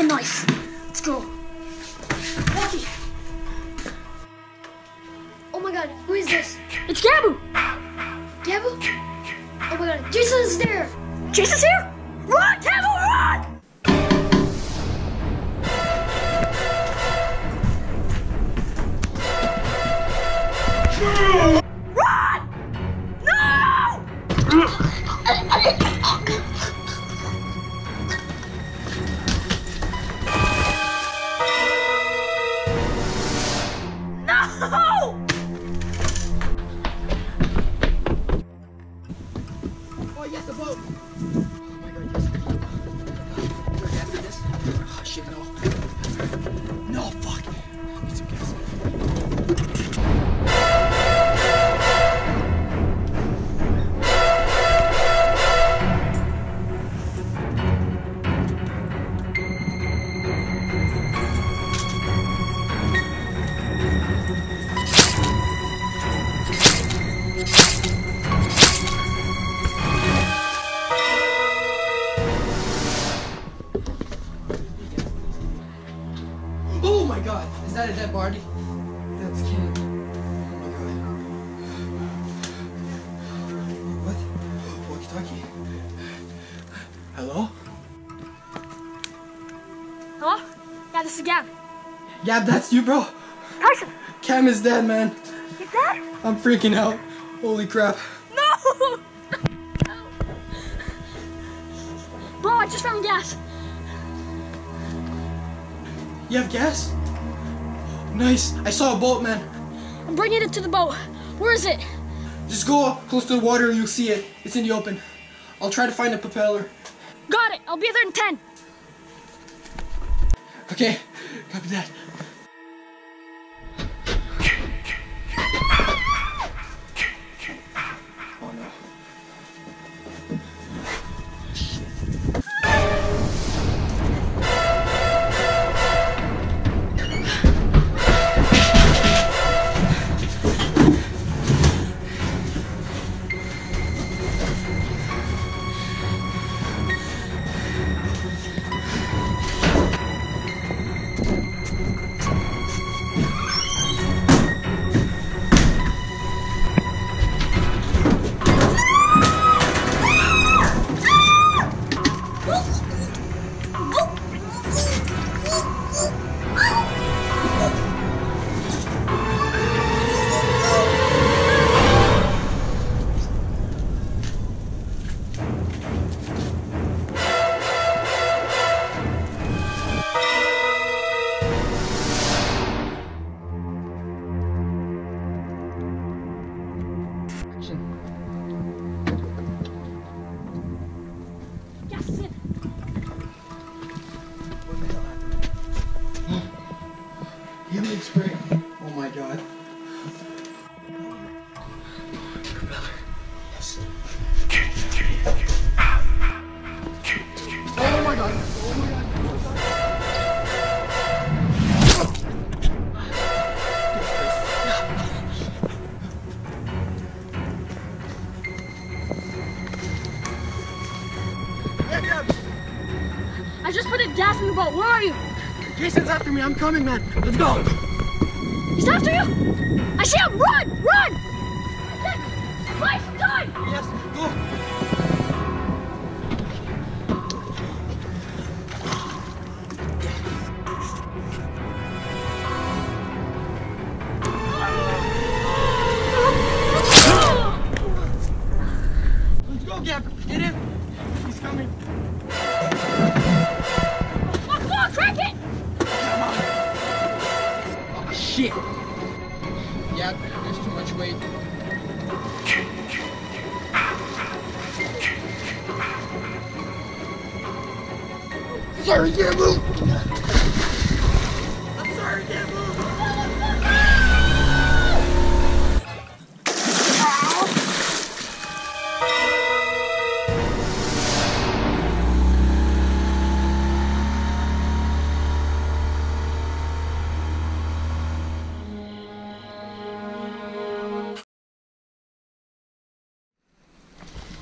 Pocket knife. Let's go. Lucky. Oh my god, who is this? It's Gabu. Gabu? Oh my god, Jason's there. Jason's here? Run, Gabu, run! Run! Oh my god! Is that a dead body? That's Ken. Oh my god. What? Walkie talkie. Hello? Hello? Yeah, this is Gab. Yeah, that's you, bro. Tyson, Cam is dead, man. you dead? I'm freaking out. Holy crap. No! Bro, I just found gas. You have gas? Nice. I saw a boat, man. I'm bringing it to the boat. Where is it? Just go close to the water, you'll see it. It's in the open. I'll try to find a propeller. Got it. I'll be there in 10. Okay, copy that. Healing spray. Oh my god. Yes. Oh my god. Oh my god. I just put a gas in the boat. Where are you? Jason's after me. I'm coming, man. Let's go. He's after you. I see him. Run! Run! Shit. Yep, there's too much weight. Sorry, can't. I'm sorry, can't